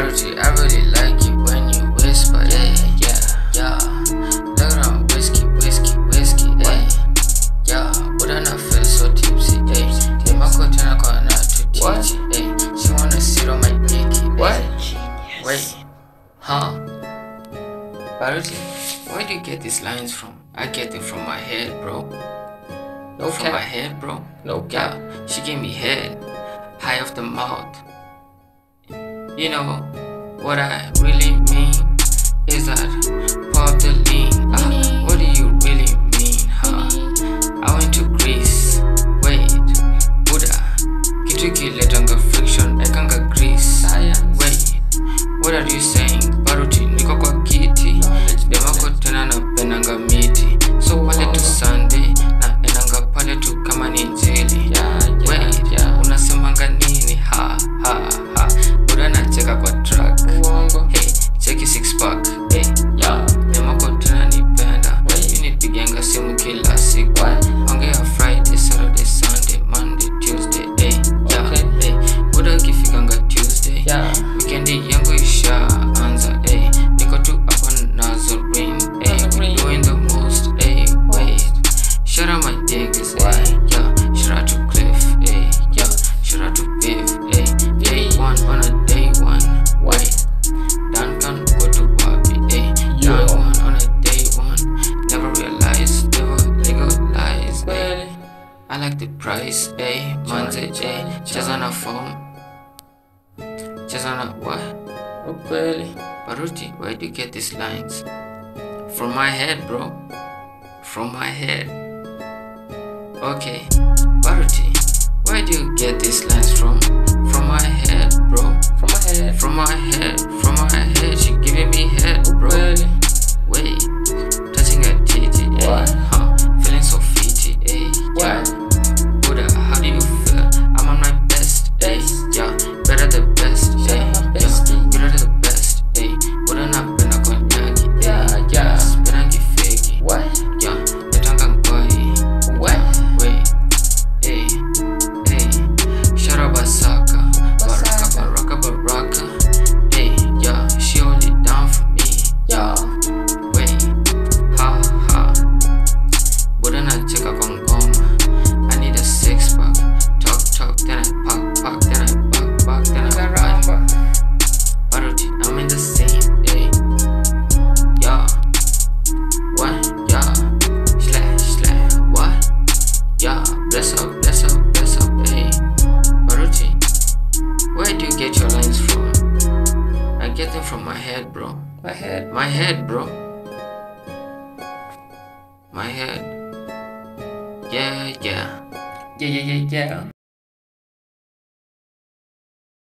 Baruti, I really like it when you whisper, yeah, yeah, yeah. Look at around, whiskey, whiskey, whiskey, hey, yeah. Wouldn't I feel so tipsy, hey? Yeah, my tena kwa na tutichi, hey. She wanna sit on my dicky, What? hey. Wait, huh? Baruti, where do you get these lines from? I get them from my head, bro. No From my head, bro. No cap. Yeah, she gave me head, high off the mouth. You know, what I really mean is that pop the lean. Ah, what do you really mean, huh? I went to Greece. Wait, Buddha, get kitu kiletanga friction, I like the price eh. Manze eh. Cheza na form. Cheza na what? Ukweli. Baruti, where do you get these lines? From my head, bro. From my head. Okay, Baruti, where do you get these lines from? From my head, bro. From my head. From my head, from my head, bro. My head. My head, bro. My head. Yeah, yeah. Yeah, yeah, yeah, yeah.